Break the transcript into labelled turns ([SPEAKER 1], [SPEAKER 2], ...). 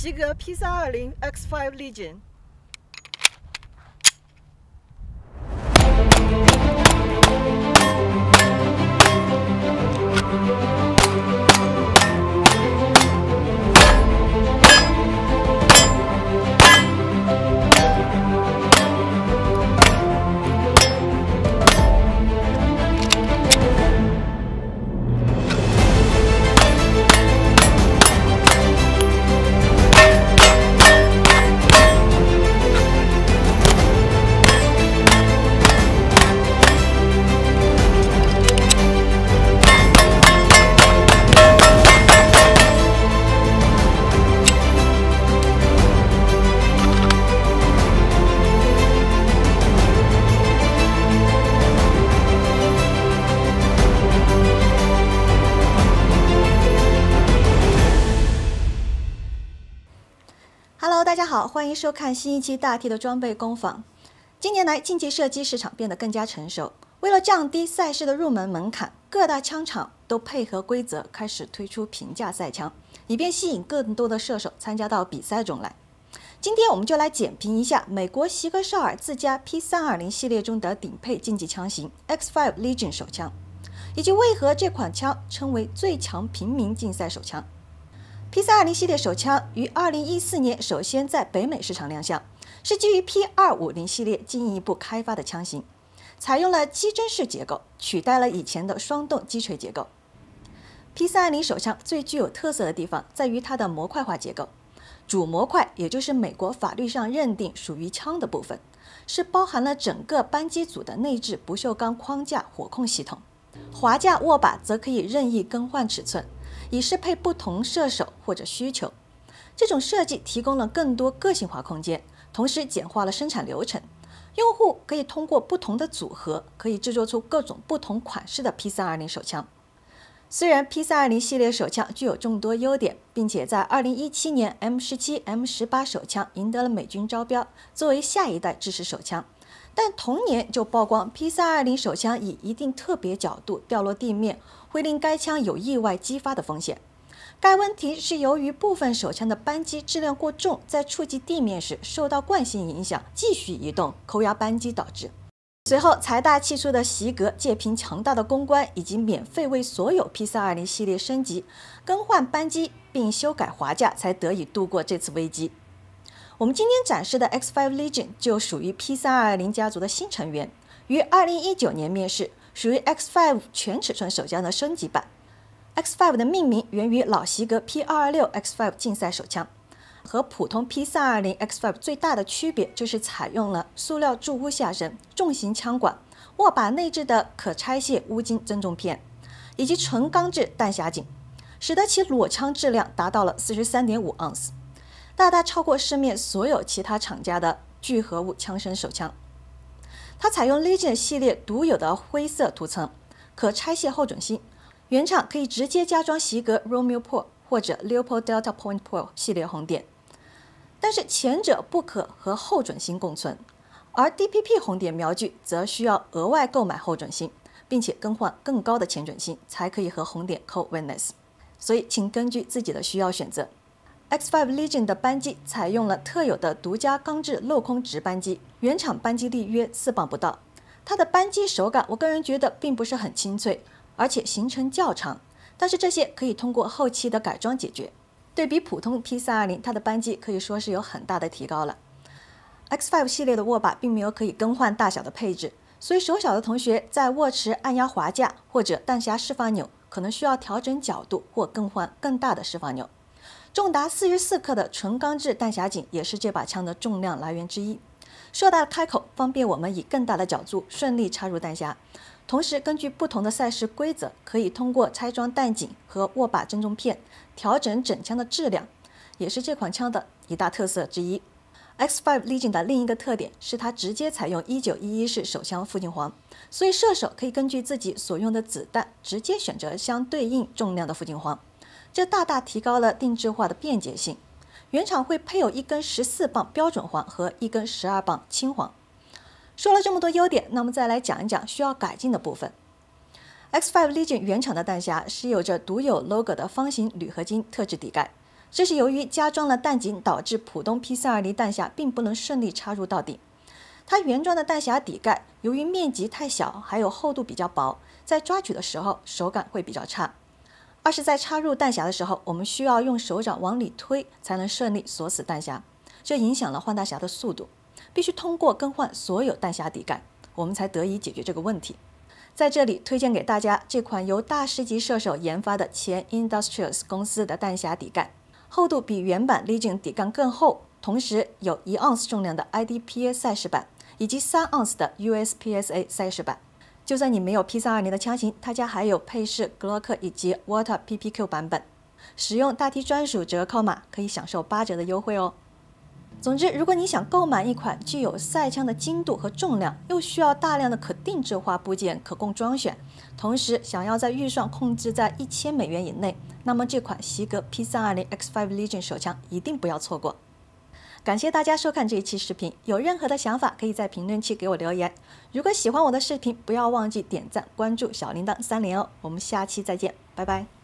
[SPEAKER 1] 奇格 P320 X5 Legion。
[SPEAKER 2] Hello，大家好，欢迎收看新一期大 T 的装备工坊。近年来，竞技射击市场变得更加成熟。为了降低赛事的入门门槛，各大枪厂都配合规则开始推出平价赛枪，以便吸引更多的射手参加到比赛中来。今天我们就来简评一下美国席格绍尔自家 P320 系列中的顶配竞技枪型 X5 Legion 手枪，以及为何这款枪称为最强平民竞赛手枪。P320 系列手枪于2014年首先在北美市场亮相，是基于 P250 系列进一步开发的枪型，采用了机针式结构，取代了以前的双动击锤结构。P320 手枪最具有特色的地方在于它的模块化结构，主模块也就是美国法律上认定属于枪的部分，是包含了整个扳机组的内置不锈钢框架火控系统，滑架握把则可以任意更换尺寸。以适配不同射手或者需求，这种设计提供了更多个性化空间，同时简化了生产流程。用户可以通过不同的组合，可以制作出各种不同款式的 P320 手枪。虽然 P320 系列手枪具有众多优点，并且在2017年 M17、M18 手枪赢得了美军招标，作为下一代制式手枪，但同年就曝光 P320 手枪以一定特别角度掉落地面。会令该枪有意外激发的风险。该问题是由于部分手枪的扳机质量过重，在触及地面时受到惯性影响，继续移动，扣压扳机导致。随后，财大气粗的席格借凭强大的公关以及免费为所有 P320 系列升级、更换扳机并修改滑架，才得以度过这次危机。我们今天展示的 X5 Legion 就属于 P320 家族的新成员，于2019年面世。属于 X5 全尺寸手枪的升级版。X5 的命名源于老席格 P226 X5 竞赛手枪，和普通 P320 X5 最大的区别就是采用了塑料柱屋下身、重型枪管、握把内置的可拆卸钨金增重片，以及纯钢制弹匣颈，使得其裸枪质量达到了43.5盎司，大大超过市面所有其他厂家的聚合物枪身手枪。它采用 Legion 系列独有的灰色涂层，可拆卸后准芯，原厂可以直接加装席格 Romeo Pro 或者 Leopold Delta Point Pro 系列红点，但是前者不可和后准芯共存，而 DPP 红点瞄具则需要额外购买后准芯，并且更换更高的前准芯才可以和红点 co-witness，所以请根据自己的需要选择。X5 Legion 的扳机采用了特有的独家钢制镂空直扳机，原厂扳机力约四磅不到。它的扳机手感，我个人觉得并不是很清脆，而且行程较长。但是这些可以通过后期的改装解决。对比普通 P320，它的扳机可以说是有很大的提高了。X5 系列的握把并没有可以更换大小的配置，所以手小的同学在握持按压滑架或者弹匣释放钮，可能需要调整角度或更换更大的释放钮。重达四十四克的纯钢制弹匣颈也是这把枪的重量来源之一。硕大的开口方便我们以更大的角度顺利插入弹匣，同时根据不同的赛事规则，可以通过拆装弹颈和握把增重片调整整枪的质量，也是这款枪的一大特色之一。X5 Legion 的另一个特点是它直接采用1911式手枪附近簧，所以射手可以根据自己所用的子弹直接选择相对应重量的附近簧。这大大提高了定制化的便捷性。原厂会配有一根十四磅标准簧和一根十二磅轻簧。说了这么多优点，那么再来讲一讲需要改进的部分。X5 Legion 原厂的弹匣是有着独有 logo 的方形铝合金特制底盖，这是由于加装了弹井，导致普通 P320 弹匣并不能顺利插入到底。它原装的弹匣底盖由于面积太小，还有厚度比较薄，在抓取的时候手感会比较差。二是，在插入弹匣的时候，我们需要用手掌往里推才能顺利锁死弹匣，这影响了换弹匣的速度。必须通过更换所有弹匣底盖，我们才得以解决这个问题。在这里推荐给大家这款由大师级射手研发的前 Industrials 公司的弹匣底盖，厚度比原版 Legion 底盖更厚，同时有一盎司重量的 IDPA 赛事版。以及三盎司的 USPSA 赛事版，就算你没有 P320 的枪型，他家还有配饰 Glock 以及 Water PPQ 版本，使用大 T 专属折扣码可以享受八折的优惠哦。总之，如果你想购买一款具有赛枪的精度和重量，又需要大量的可定制化部件可供装选，同时想要在预算控制在一千美元以内，那么这款西格 P320 X5 Legion 手枪一定不要错过。感谢大家收看这一期视频，有任何的想法可以在评论区给我留言。如果喜欢我的视频，不要忘记点赞、关注、小铃铛三连哦。我们下期再见，拜拜。